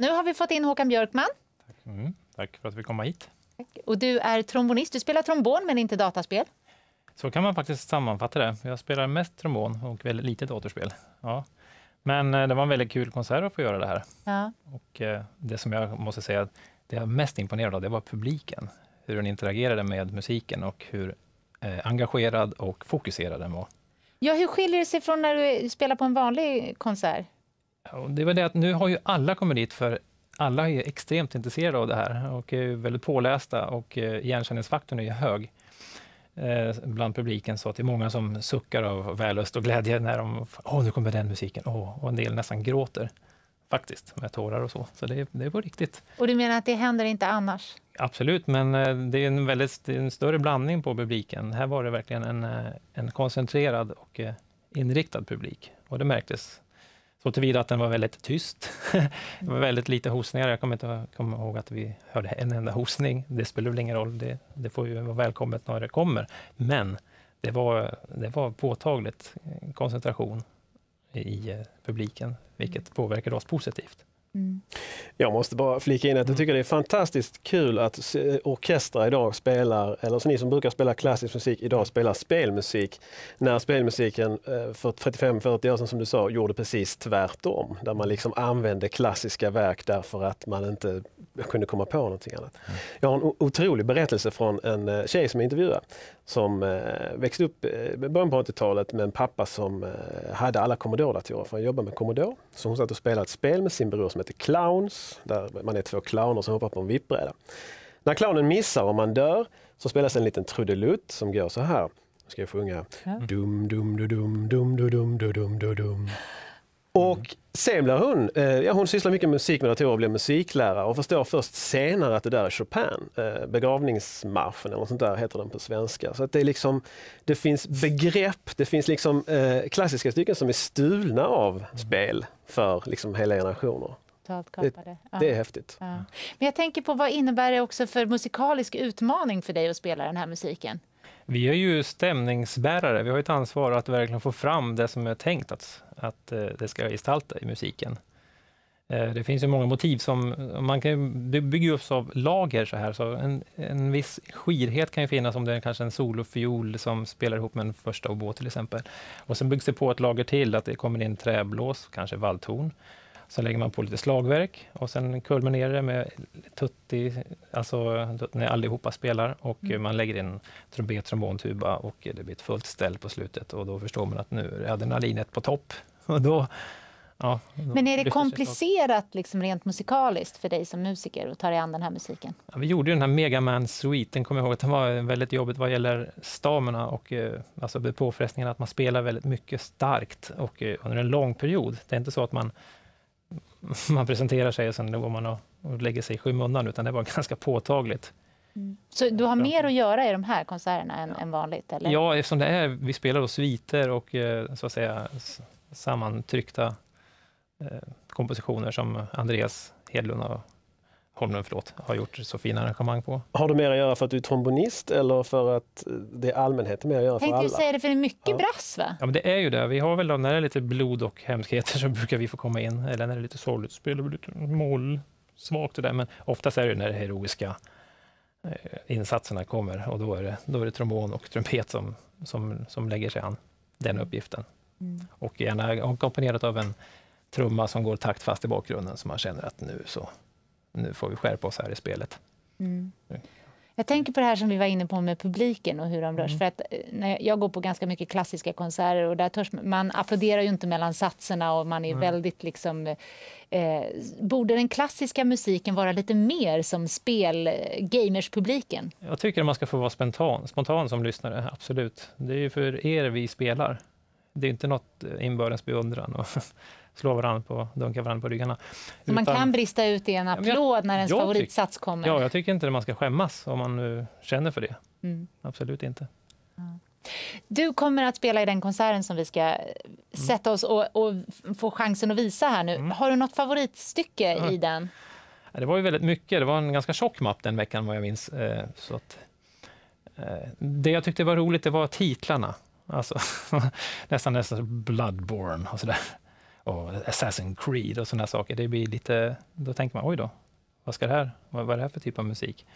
Nu har vi fått in Håkan Björkman. Mm, tack för att vi kom hit. Och du är trombonist. Du spelar trombon men inte dataspel. Så kan man faktiskt sammanfatta det. Jag spelar mest trombon och väldigt lite datorspel. Ja. Men eh, det var en väldigt kul konsert att få göra det här. Ja. Och eh, det som jag måste säga, det jag är mest imponerad av, det var publiken. Hur den interagerade med musiken och hur eh, engagerad och fokuserad den var. Ja, hur skiljer det sig från när du spelar på en vanlig konsert? Och det var det att nu har ju alla kommit dit för alla är extremt intresserade av det här och är väldigt pålästa och igenkänningsfaktorn är hög bland publiken så att det är många som suckar av vällust och glädje när de, åh nu kommer den musiken, åh, och en del nästan gråter faktiskt med tårar och så. Så det, det är på riktigt. Och du menar att det händer inte annars? Absolut, men det är en väldigt är en större blandning på publiken. Här var det verkligen en, en koncentrerad och inriktad publik och det märktes så tillvida att den var väldigt tyst. det var väldigt lite hostningar. Jag kommer inte komma ihåg att vi hörde en enda hostning. Det spelar väl ingen roll. Det, det får ju vara välkommet när det kommer. Men det var, det var påtagligt koncentration i eh, publiken, vilket påverkade oss positivt. Mm. Jag måste bara flika in att jag tycker det är fantastiskt kul att orkestrar idag spelar, eller så ni som brukar spela klassisk musik, idag spelar spelmusik. När spelmusiken eh, för 35-40 år sedan som du sa gjorde precis tvärtom. Där man liksom använde klassiska verk därför att man inte kunde komma på någonting annat. Mm. Jag har en otrolig berättelse från en eh, tjej som jag intervjuade som eh, växte upp i början på 80-talet med en pappa som hade alla Commodore-datorer för han jobbade med Commodore. Så hon satt och spelade ett spel med sin bror som heter Clowns, där man är två clowner som hoppar på en vippbräda. När clownen missar och man dör så spelas en liten trudelutt som går så här. Nu ska jag sjunga. Dum, dum, dum, dum, dum, dum, dum, dum, dum, dum. Och sen blir hon, eh, ja hon sysslar mycket med musik med datorer och blir musiklärare och förstår först senare att det där är Chopin, eh, begravningsmarschen eller något sånt där heter den på svenska. Så att det är liksom, det finns begrepp, det finns liksom eh, klassiska stycken som är stulna av spel för liksom hela generationer. Det, det, är häftigt. Ja. Men jag tänker på vad innebär det också för musikalisk utmaning för dig att spela den här musiken? Vi är ju stämningsbärare. Vi har ett ansvar att verkligen få fram det som är tänkt att, att eh, det ska gestalta i musiken. Eh, det finns ju många motiv som man kan bygga upp av lager så här. Så en, en viss skirhet kan ju finnas om det är kanske en solofiol som spelar ihop med en första oboe till exempel. Och sen byggs det på ett lager till, att det kommer in träblås, kanske valthorn. Sen lägger man på lite slagverk och sen kulminerar det med tutti, alltså när allihopa spelar och mm. man lägger in trumpet, trombontuba och det blir ett fullt ställ på slutet och då förstår man att nu är adrenalinet på topp. Och då, ja, då Men är det komplicerat liksom rent musikaliskt för dig som musiker att ta dig an den här musiken? Ja, vi gjorde den här Megaman Suite, den kommer jag ihåg att den var väldigt jobbigt vad gäller stamerna och eh, alltså påfrestningen att man spelar väldigt mycket starkt och eh, under en lång period. Det är inte så att man man presenterar sig och sen går man och, och lägger sig i skymundan, utan det var ganska påtagligt. Mm. Så du har mer att göra i de här konserterna än, än vanligt? Eller? Ja, eftersom det är, vi spelar då sviter och eh, så att säga sammantryckta eh, kompositioner som Andreas Hedlund har Holmlund förlåt, har gjort så fina arrangemang på. Har du mer att göra för att du är trombonist eller för att det är allmänheten mer att göra Tänkte för alla? Tänkte säga det, för det är mycket ja. brass va? Ja, men det är ju det. Vi har väl då, när det är lite blod och hemskheter så brukar vi få komma in. Eller när det är lite sorgligt spelar vi lite moll, svagt det där. Men oftast är det när de heroiska eh, insatserna kommer och då är det, då är det trombon och trumpet som, som, som lägger sig an den uppgiften. Mm. Och gärna ackompanjerat av en trumma som går taktfast i bakgrunden så man känner att nu så nu får vi skärpa oss här i spelet. Mm. Jag tänker på det här som vi var inne på med publiken och hur de rörs. Mm. För att eh, när jag går på ganska mycket klassiska konserter och där törs, man applåderar ju inte mellan satserna och man är mm. väldigt liksom... Eh, borde den klassiska musiken vara lite mer som spel, eh, gamerspubliken? Jag tycker att man ska få vara spontan, spontan som lyssnare, absolut. Det är ju för er vi spelar. Det är inte något eh, inbördes beundran. Och slå varandra på, dunka varandra på ryggarna. Så man kan brista ut i en applåd jag, när ens favoritsats kommer? Ja, jag tycker inte man ska skämmas om man nu känner för det. Mm. Absolut inte. Du kommer att spela i den konserten som vi ska mm. sätta oss och, och, få chansen att visa här nu. Mm. Har du något favoritstycke ja. i den? Det var ju väldigt mycket. Det var en ganska tjock mapp den veckan vad jag minns. Eh, så att, eh, det jag tyckte var roligt det var titlarna. Alltså, nästan nästan Bloodborne och sådär. Och Assassin's Creed och sådana saker. Det blir lite, då tänker man oj då, vad ska det här, vad, vad är det här för typ av musik?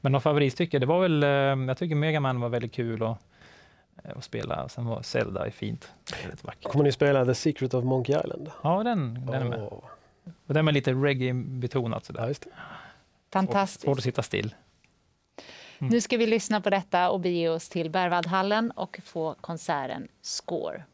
Men någon favoritstycke, det var väl, eh, jag tycker Megaman var väldigt kul och och spela. Sen var Zelda är fint. Väldigt vackert. Kommer ni spela The Secret of Monkey Island? Ja, den, den är med. Och den är lite reggae-betonat. Sådär. Ja, just det. Fantastiskt. Svårt att sitta still. Mm. Nu ska vi lyssna på detta och bege oss till Berwaldhallen och få konserten Score.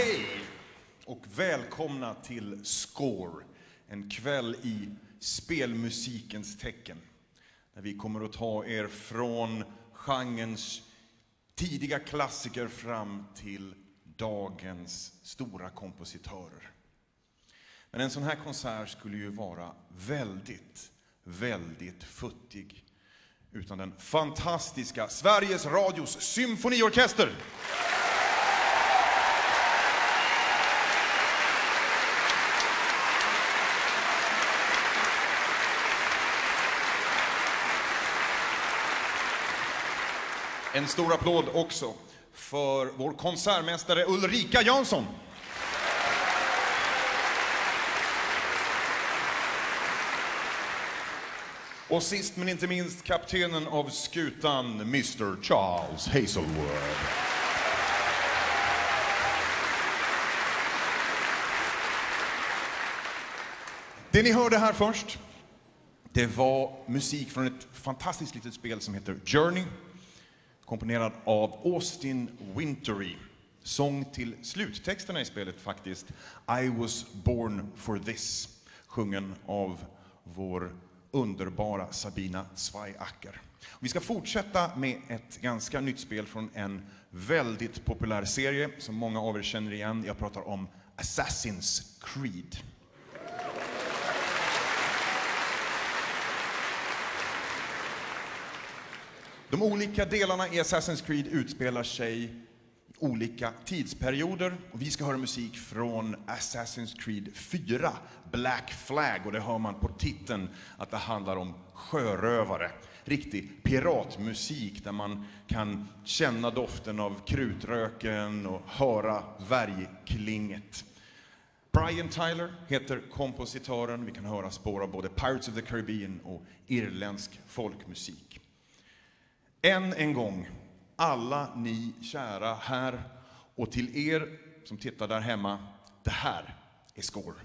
Hej och välkomna till Score, en kväll i spelmusikens tecken. Där vi kommer att ta er från genrens tidiga klassiker fram till dagens stora kompositörer. Men en sån här konsert skulle ju vara väldigt, väldigt futtig utan den fantastiska Sveriges Radios symfoniorkester. En stor applåd också för vår konsertmästare Ulrika Jansson. Och sist men inte minst kaptenen av skutan, Mr Charles Hazelwood. Det ni hörde här först, det var musik från ett fantastiskt litet spel som heter Journey komponerad av Austin Wintory. Sång till sluttexterna i spelet faktiskt. I was born for this, sjungen av vår underbara Sabina Zweiacker. Vi ska fortsätta med ett ganska nytt spel från en väldigt populär serie som många av er känner igen. Jag pratar om Assassin's Creed. De olika delarna i Assassin's Creed utspelar sig i olika tidsperioder. Och vi ska höra musik från Assassin's Creed 4, Black Flag. Och det hör man på titeln att det handlar om sjörövare. Riktig piratmusik där man kan känna doften av krutröken och höra värjklinget. Brian Tyler heter kompositören. Vi kan höra spår av både Pirates of the Caribbean och irländsk folkmusik. Än en gång, alla ni kära här och till er som tittar där hemma, det här är Score.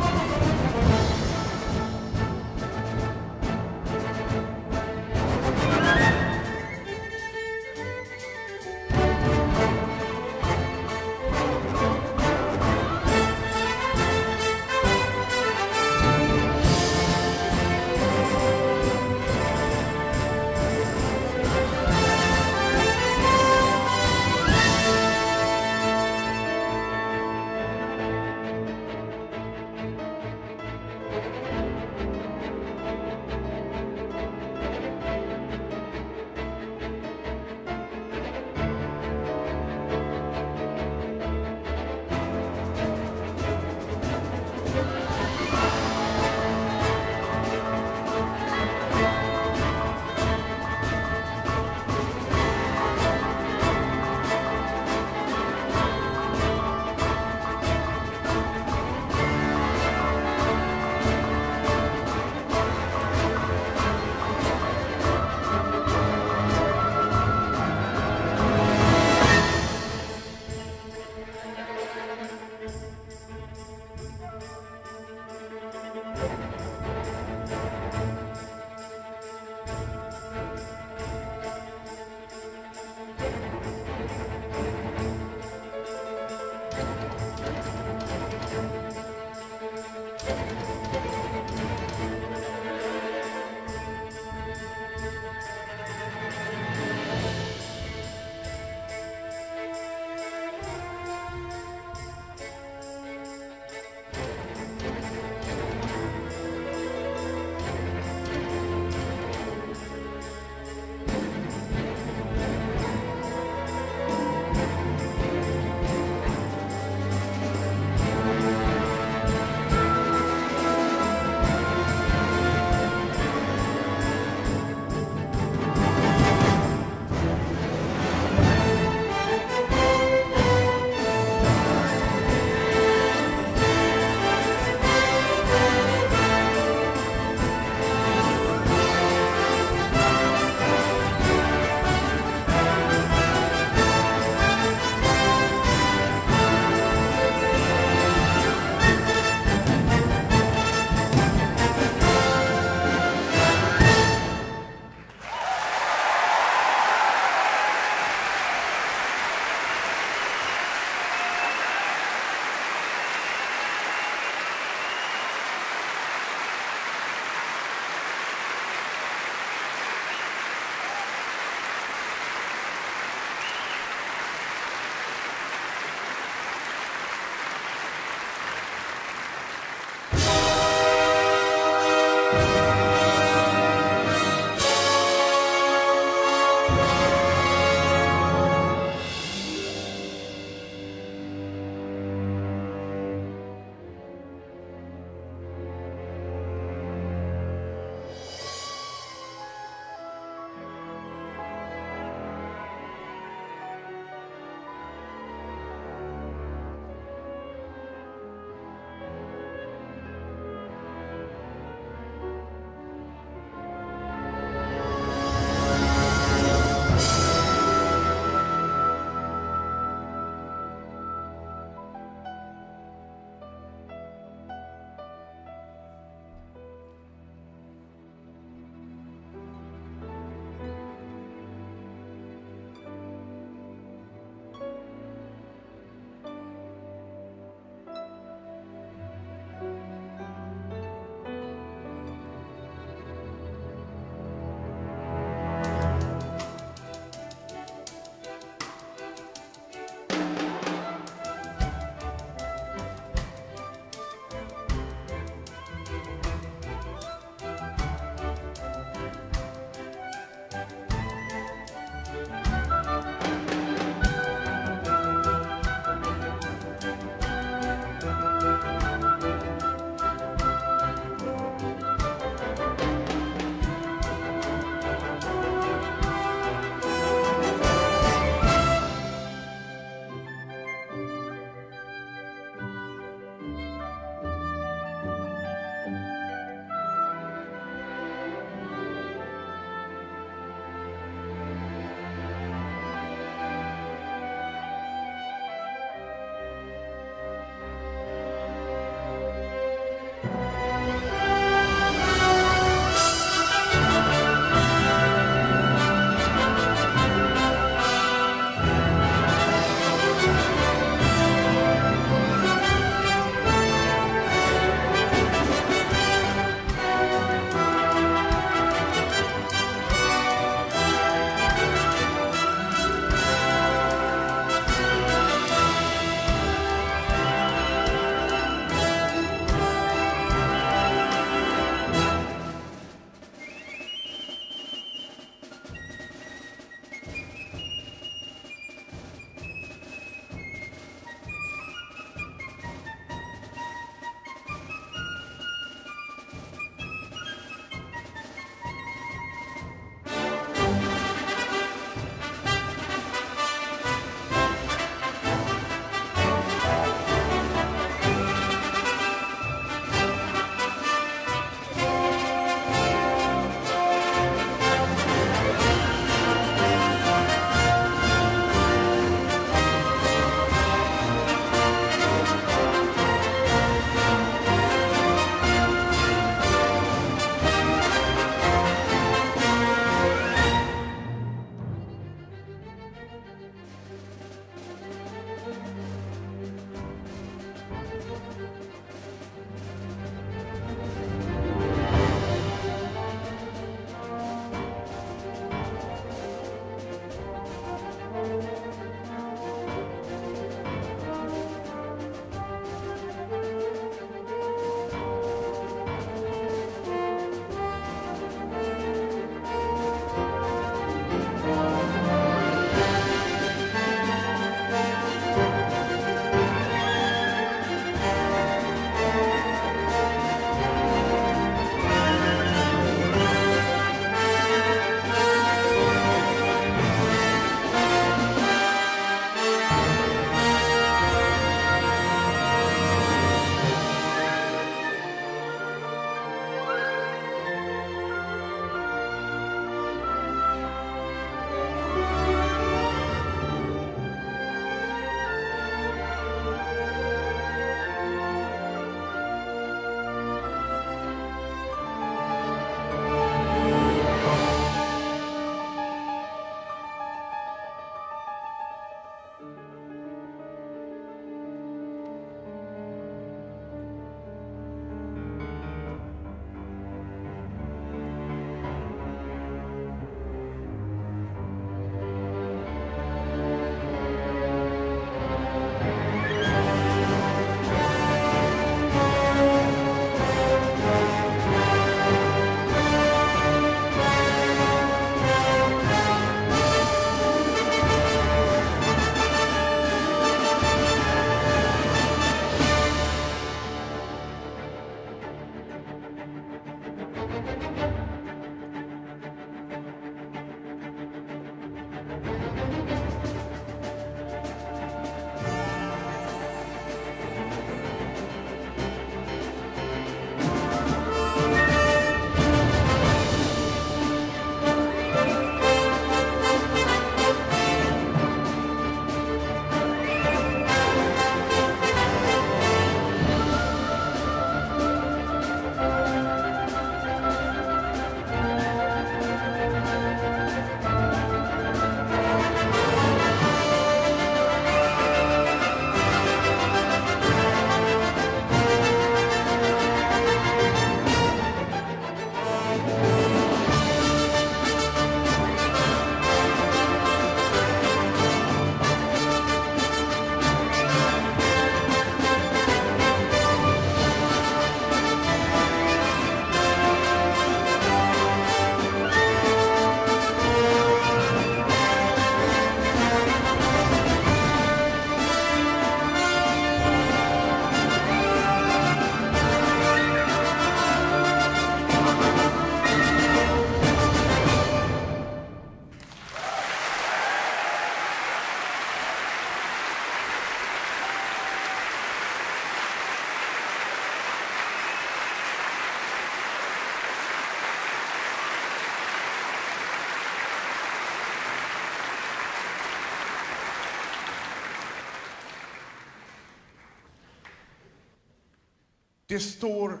Det står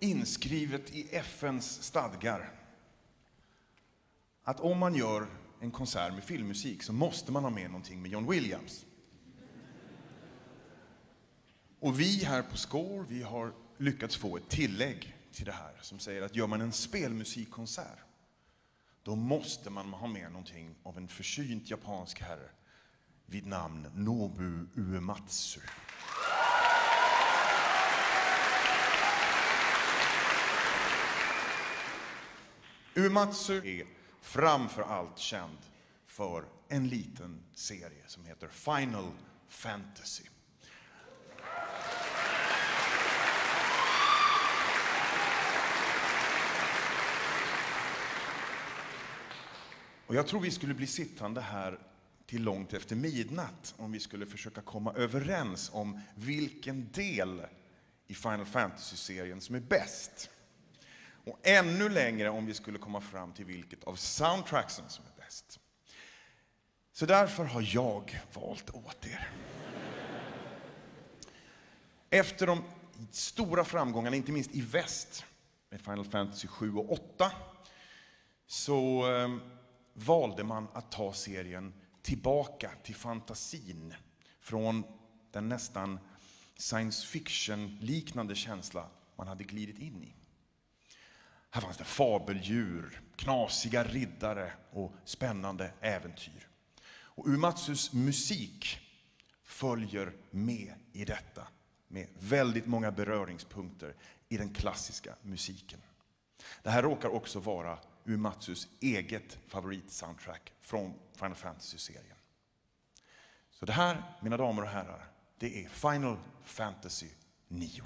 inskrivet i FNs stadgar att om man gör en konsert med filmmusik så måste man ha med någonting med John Williams. Och vi här på Score, vi har lyckats få ett tillägg till det här som säger att gör man en spelmusikkonsert då måste man ha med någonting av en försynt japansk herre vid namn Nobu Uematsu. Uematsu är framför allt känd för en liten serie som heter Final Fantasy. Och jag tror vi skulle bli sittande här till långt efter midnatt om vi skulle försöka komma överens om vilken del i Final Fantasy-serien som är bäst. Och ännu längre om vi skulle komma fram till vilket av soundtracksen som är bäst. Så därför har jag valt åt er. Efter de stora framgångarna, inte minst i väst, med Final Fantasy 7 och 8, så ehm, valde man att ta serien tillbaka till fantasin från den nästan science fiction-liknande känsla man hade glidit in i. Här fanns det fabeldjur, knasiga riddare och spännande äventyr. Och Umatsus musik följer med i detta med väldigt många beröringspunkter i den klassiska musiken. Det här råkar också vara Umatsus eget favoritsoundtrack från Final Fantasy-serien. Så det här, mina damer och herrar, det är Final Fantasy 9.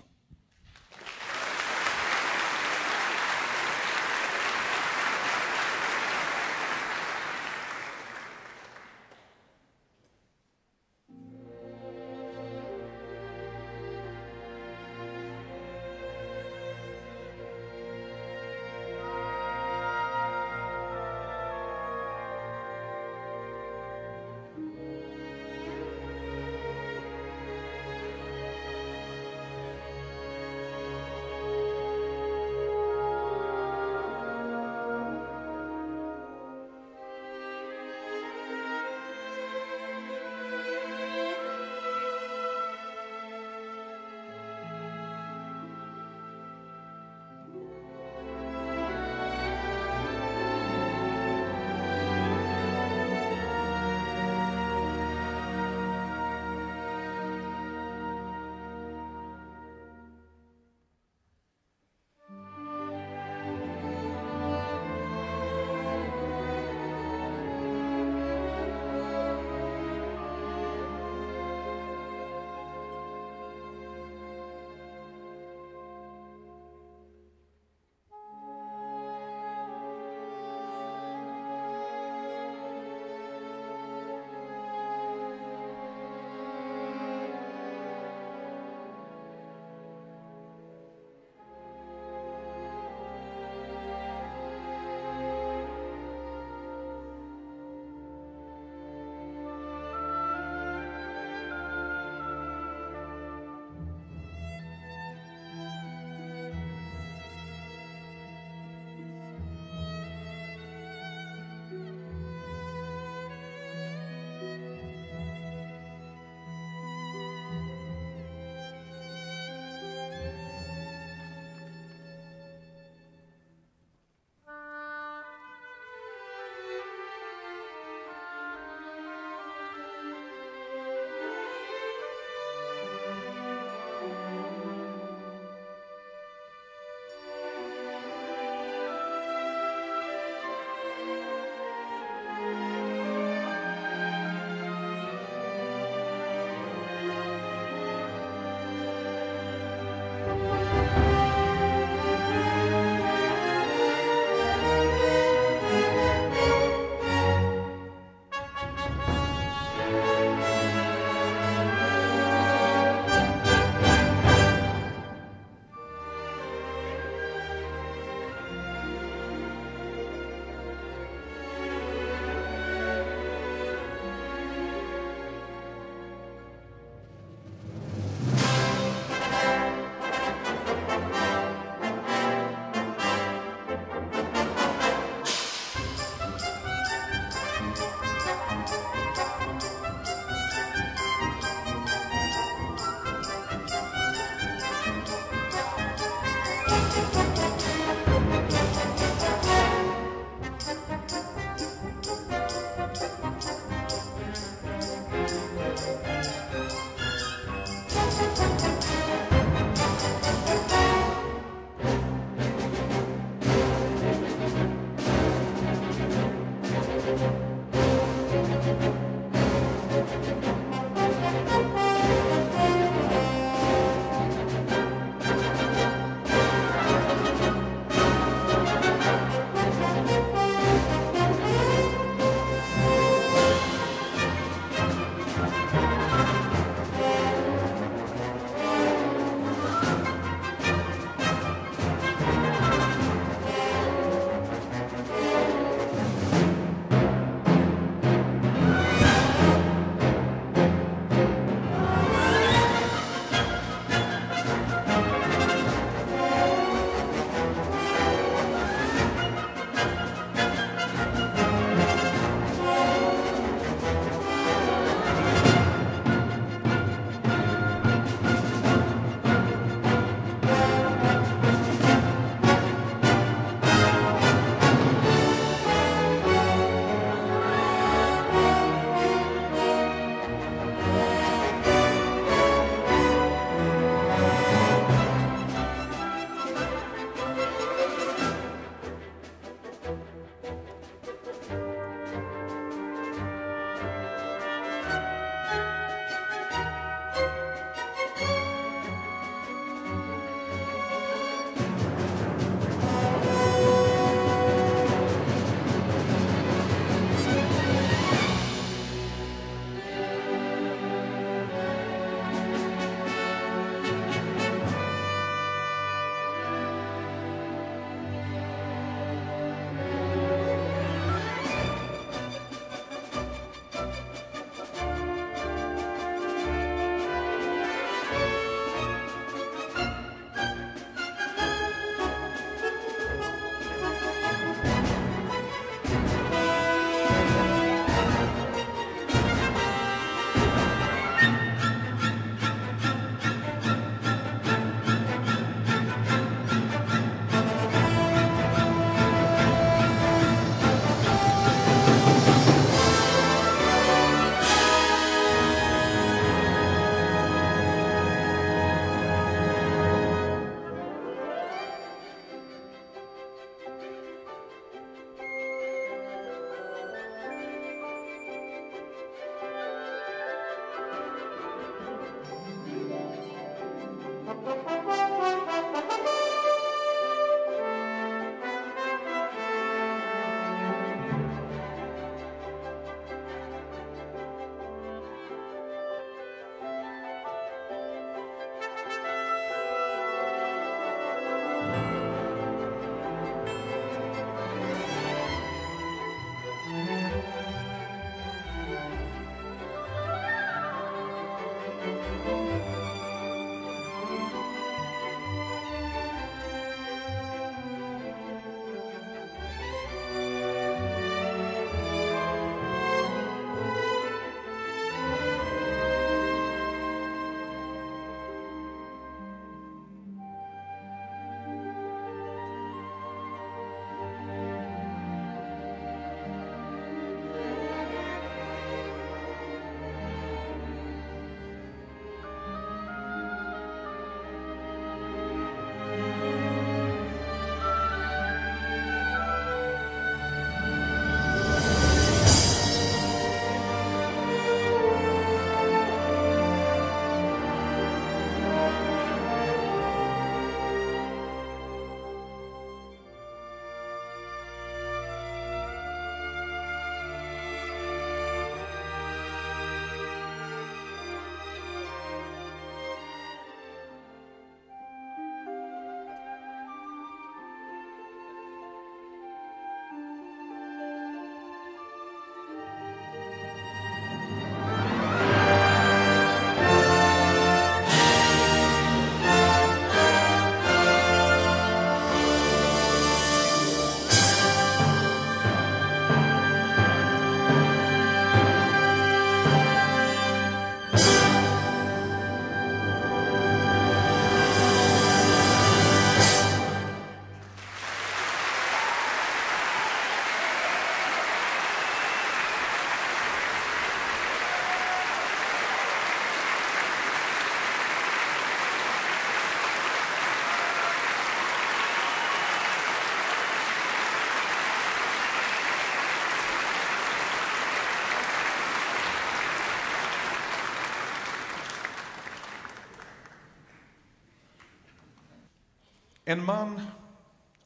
En man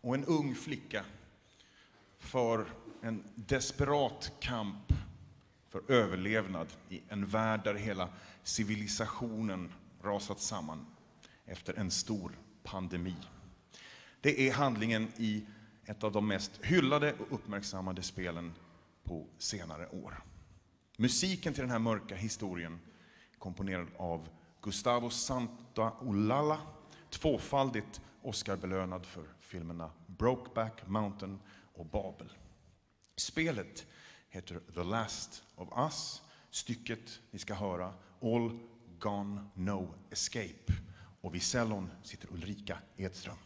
och en ung flicka för en desperat kamp för överlevnad i en värld där hela civilisationen rasat samman efter en stor pandemi. Det är handlingen i ett av de mest hyllade och uppmärksammade spelen på senare år. Musiken till den här mörka historien komponerad av Gustavo Santaolalla, tvåfaldigt Oscarbelönad för filmerna Brokeback Mountain och Babel. Spelet heter The Last of Us. Stycket ni ska höra, All Gone No Escape. Och vid cellon sitter Ulrika Edström.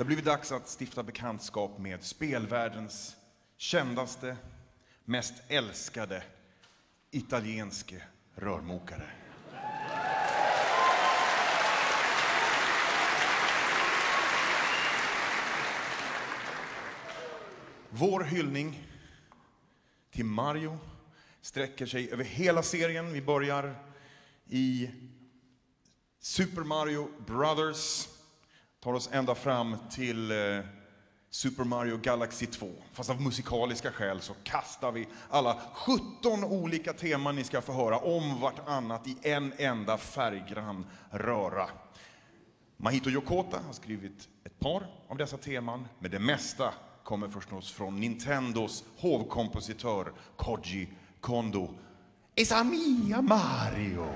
Det har blivit dags att stifta bekantskap med spelvärldens kändaste, mest älskade italienske rörmokare. Vår hyllning till Mario sträcker sig över hela serien. Vi börjar i Super Mario Brothers tar oss ända fram till eh, Super Mario Galaxy 2. Fast av musikaliska skäl så kastar vi alla 17 olika teman ni ska få höra om vartannat i en enda färggrann röra. Mahito Yokota har skrivit ett par av dessa teman, men det mesta kommer förstås från Nintendos hovkompositör Koji Kondo. Esa mia Mario!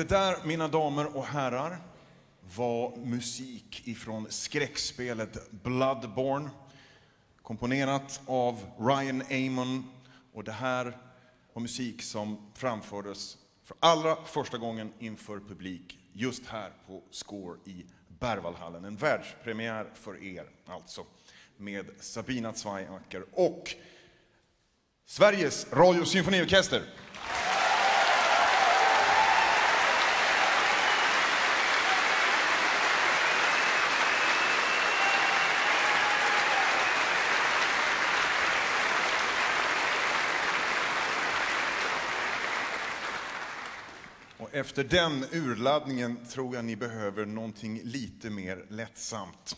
Det där, mina damer och herrar, var musik ifrån skräckspelet Bloodborne. Komponerat av Ryan Amon. Och det här var musik som framfördes för allra första gången inför publik just här på Score i Berwaldhallen. En världspremiär för er alltså, med Sabina Zweiacker och Sveriges Radio efter den urladdningen tror jag ni behöver någonting lite mer lättsamt.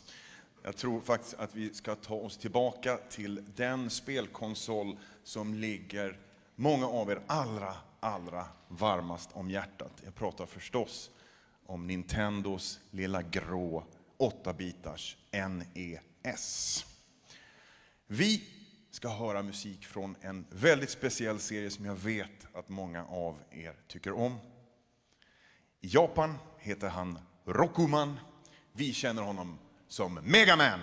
Jag tror faktiskt att vi ska ta oss tillbaka till den spelkonsol som ligger många av er allra, allra varmast om hjärtat. Jag pratar förstås om Nintendos lilla grå 8-bitars NES. Vi ska höra musik från en väldigt speciell serie som jag vet att många av er tycker om. I Japan heter han Rokuman. Vi känner honom som Megaman.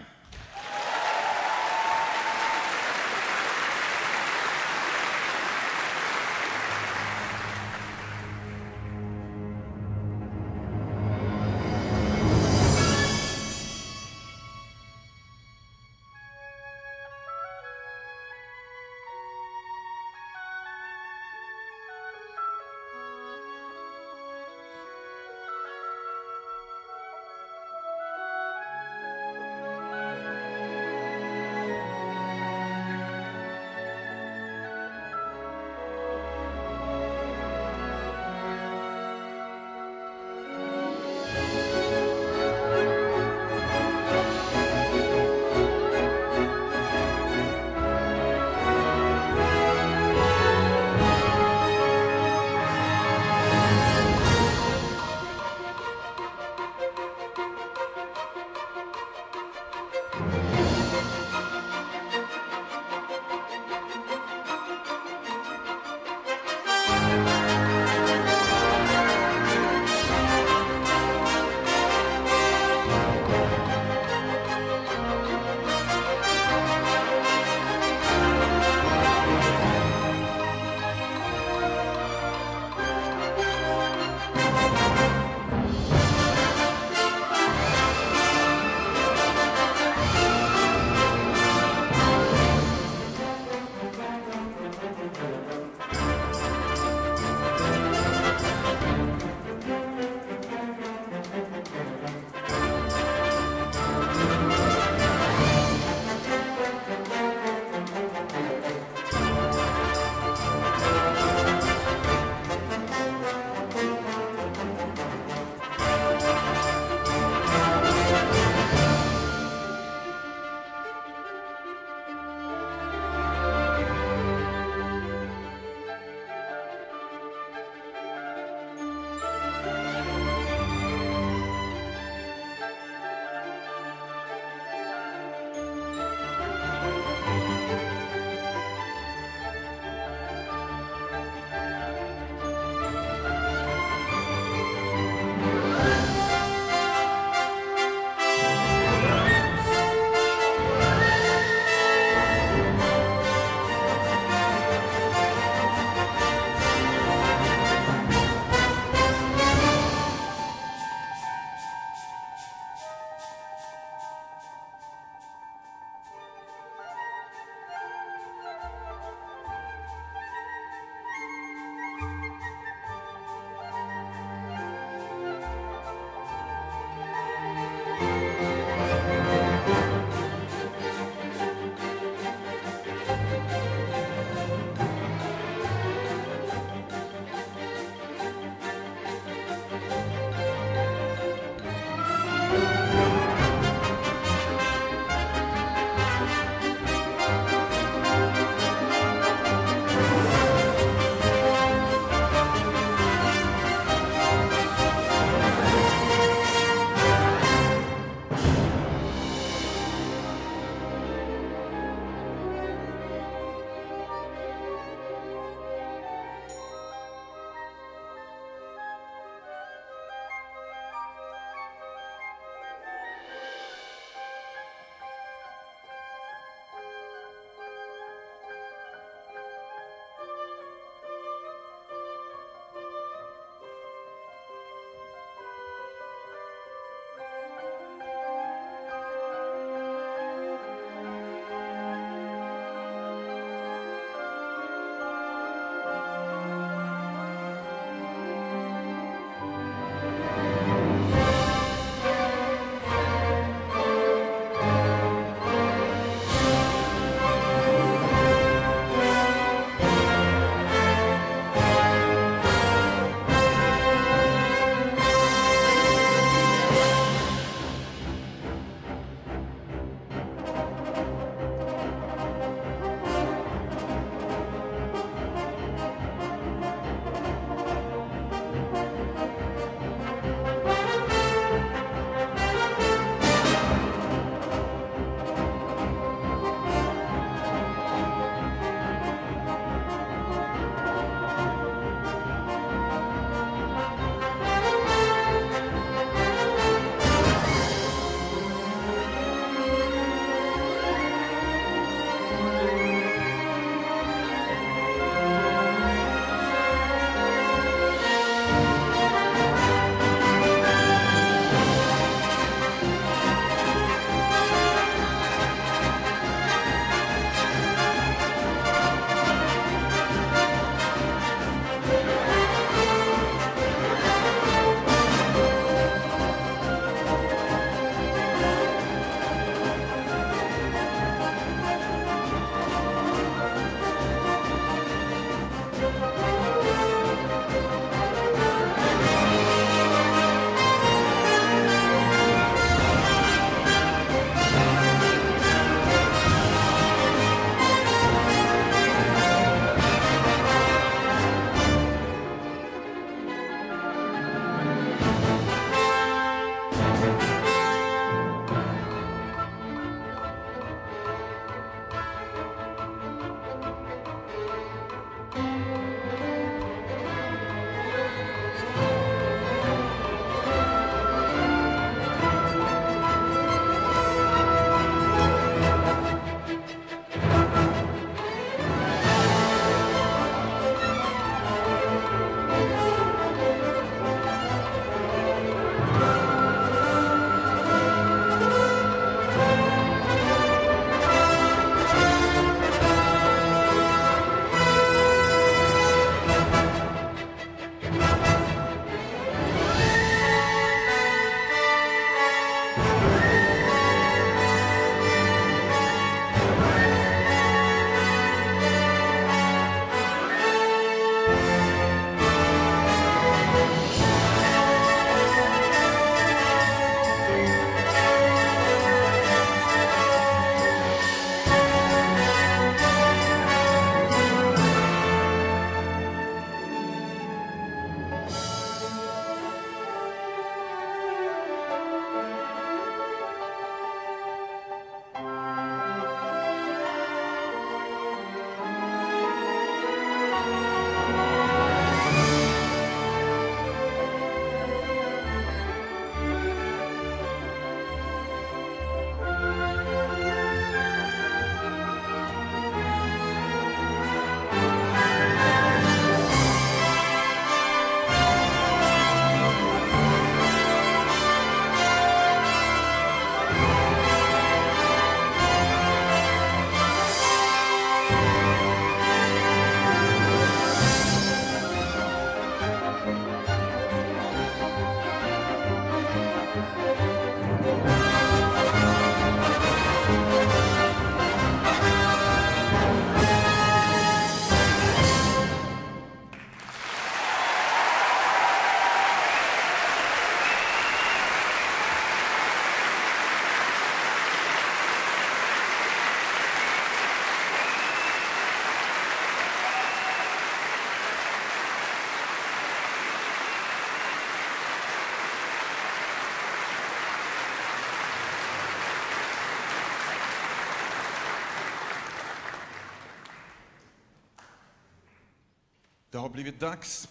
Det har blivit dags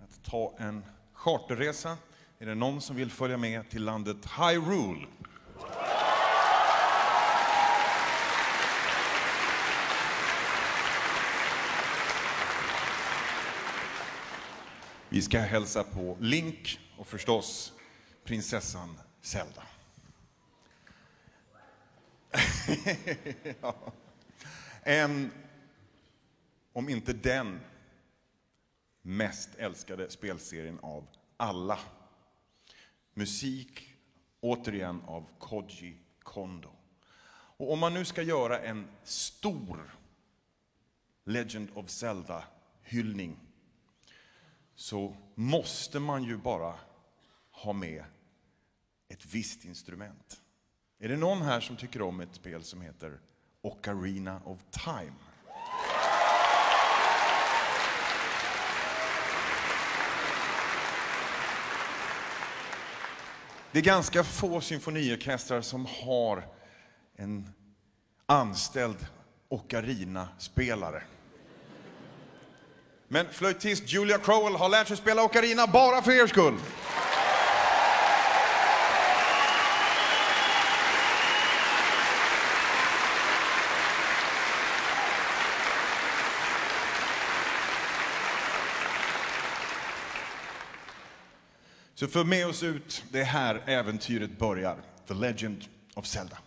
att ta en charterresa. Är det någon som vill följa med till landet Hyrule? Vi ska hälsa på Link och förstås prinsessan Zelda. ja. En, om inte den, mest älskade spelserien av alla. Musik, återigen, av Koji Kondo. Och om man nu ska göra en stor Legend of Zelda-hyllning så måste man ju bara ha med ett visst instrument. Är det någon här som tycker om ett spel som heter Ocarina of Time? Det är ganska få symfoniorkestrar som har en anställd ocarina-spelare. Men flöjtist Julia Crowell har lärt sig spela ocarina bara för er skull. Så för med oss ut, det är här äventyret börjar. The Legend of Zelda.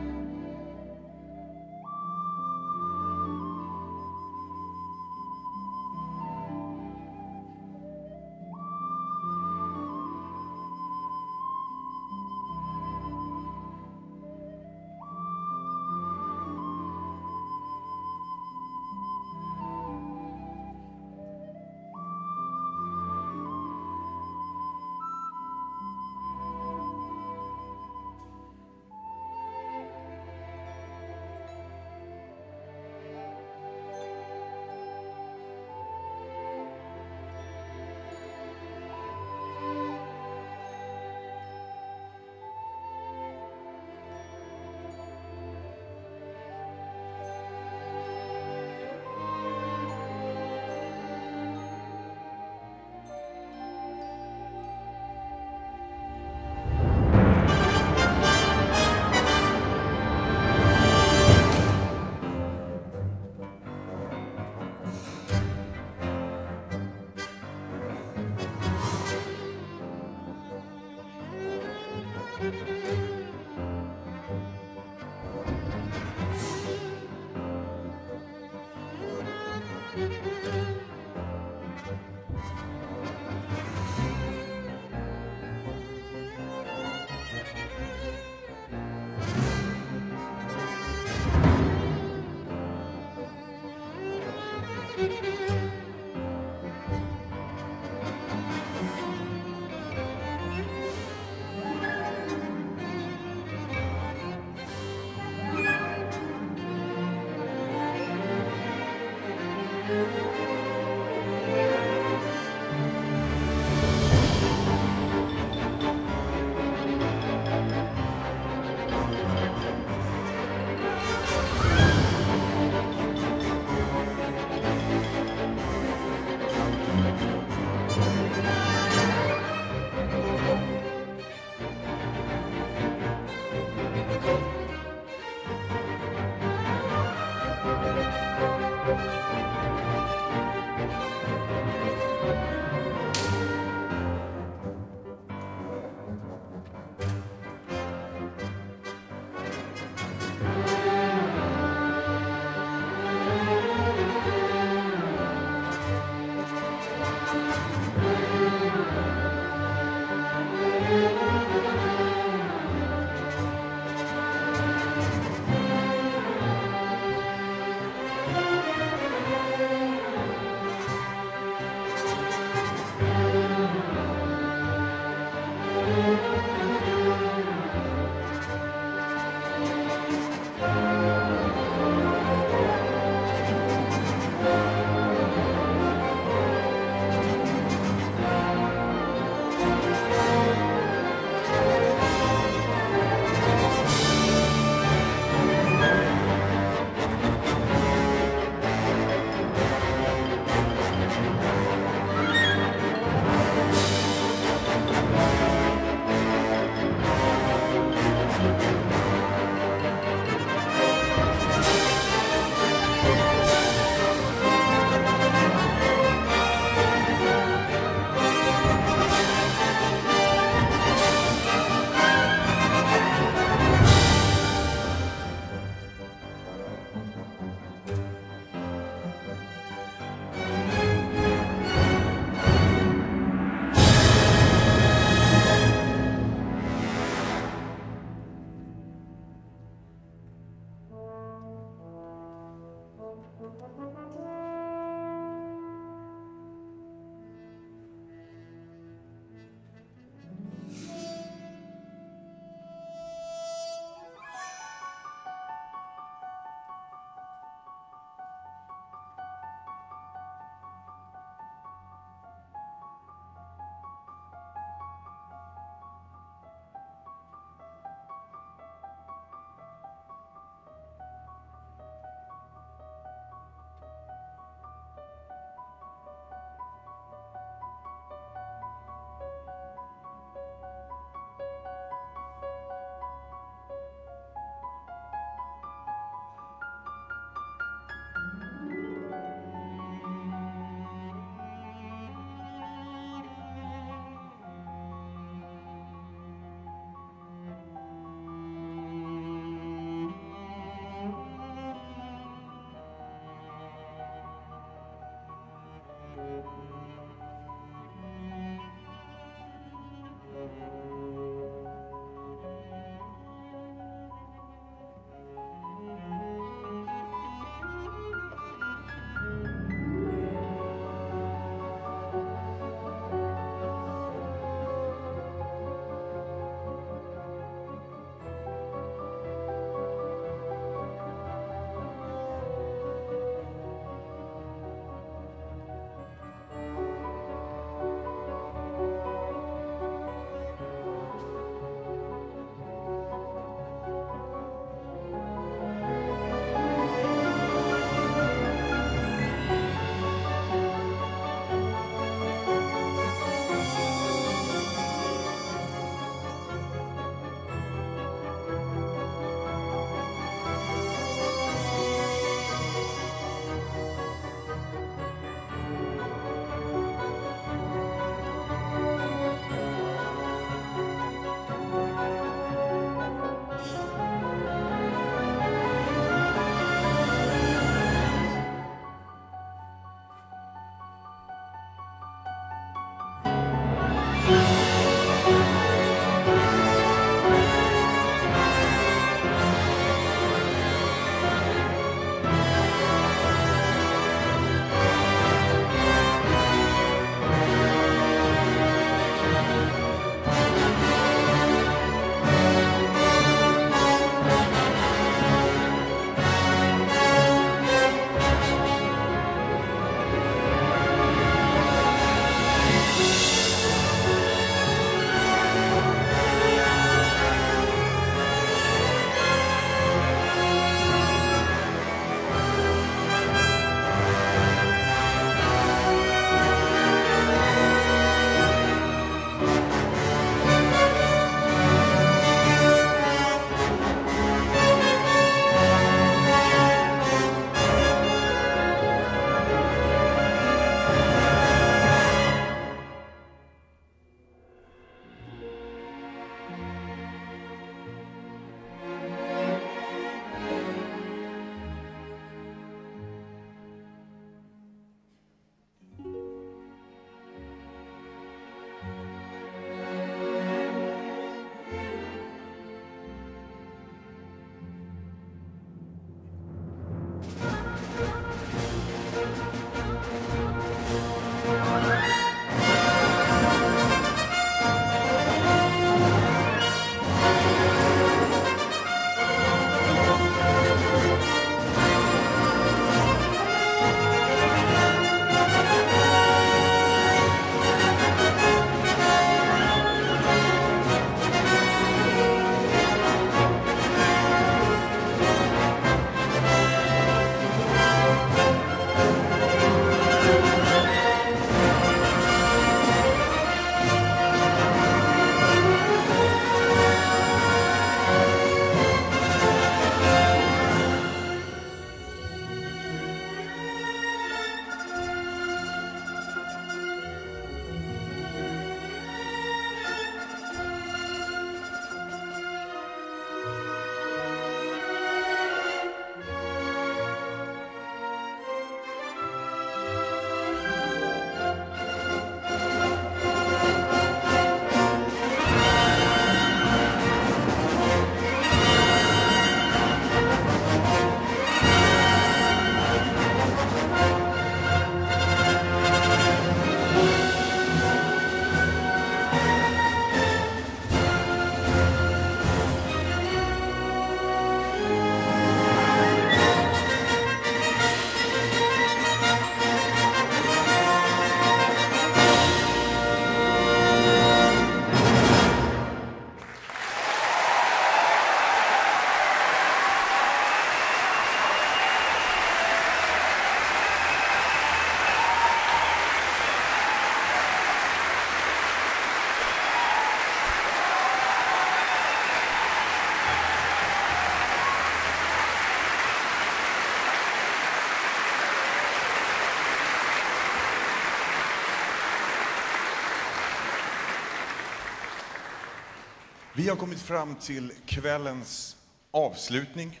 Vi har kommit fram till kvällens avslutning.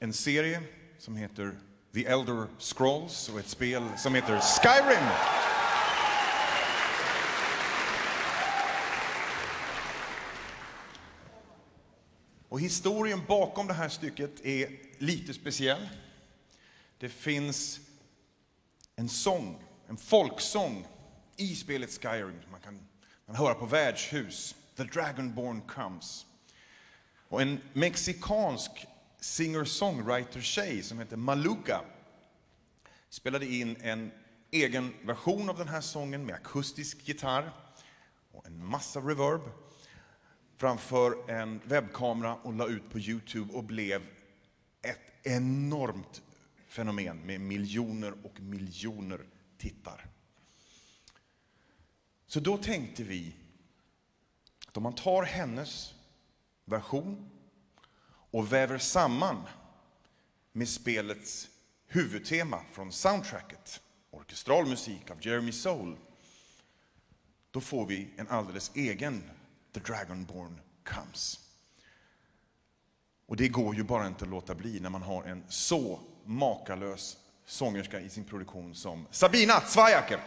En serie som heter The Elder Scrolls och ett spel som heter Skyrim. Och historien bakom det här stycket är lite speciell. Det finns en sång, en folksång i spelet Skyrim. Man kan man höra på värdshus. The Dragonborn Comes. Och en mexikansk singer-songwriter-tjej som heter Maluka spelade in en egen version av den här sången med akustisk gitarr och en massa reverb framför en webbkamera och la ut på Youtube och blev ett enormt fenomen med miljoner och miljoner tittar. Så då tänkte vi så om man tar hennes version och väver samman med spelets huvudtema från soundtracket, orkestral musik av Jeremy Soule, då får vi en alldeles egen The Dragonborn Comes. Och det går ju bara inte att låta bli när man har en så makalös sångerska i sin produktion som Sabina Zwajaker.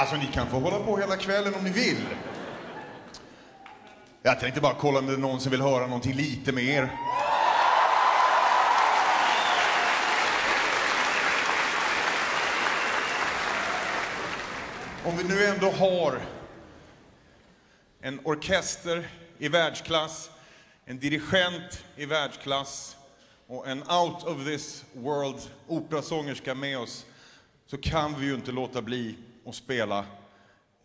Alltså, ni kan få hålla på hela kvällen om ni vill. Jag tänkte bara kolla om det är någon som vill höra någonting lite mer. Om vi nu ändå har en orkester i världsklass, en dirigent i världsklass och en out of this world operasångerska med oss så kan vi ju inte låta bli och spela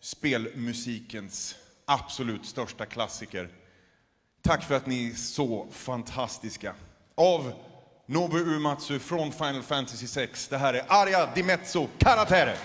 spelmusikens absolut största klassiker. Tack för att ni är så fantastiska. Av Nobu Uematsu från Final Fantasy 6. Det här är Arya Dimetsu Karatere.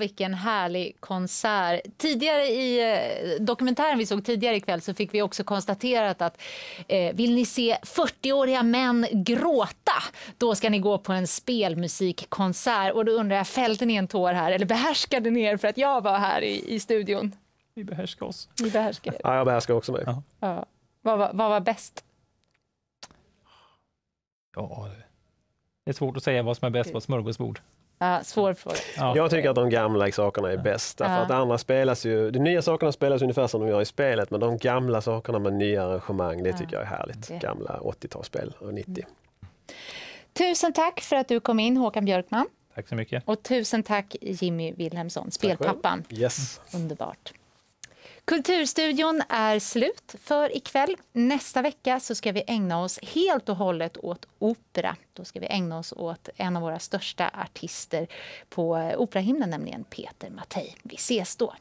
Vilken härlig konsert. Tidigare i eh, dokumentären vi såg tidigare ikväll så fick vi också konstaterat att eh, vill ni se 40-åriga män gråta, då ska ni gå på en spelmusikkonsert. Och då undrar jag, fällde ni en tår här eller behärskade ni er för att jag var här i, i studion? Vi behärskar oss. Ni behärskade er. Ja, jag behärskar också mig. Ja. Ja. Vad, var- vad var bäst? Ja, det är svårt att säga vad som är bäst på ett smörgåsbord. Ja, svår fråga. Ja. Jag tycker att de gamla sakerna är bäst. Därför Ja. att andra spelas ju, de nya sakerna spelas ungefär som de gör i spelet, men de gamla sakerna med nya arrangemang, det tycker jag är härligt. Gamla 80-talsspel och 90. Tusen tack för att du kom in, Håkan Björkman. Tack så mycket. Och tusen tack, Jimmy Wilhelmsson, spelpappan. Yes. Underbart. Kulturstudion är slut för ikväll. Nästa vecka så ska vi ägna oss helt och hållet åt opera. Då ska vi ägna oss åt en av våra största artister på operahimlen, nämligen Peter Mattei. Vi ses då.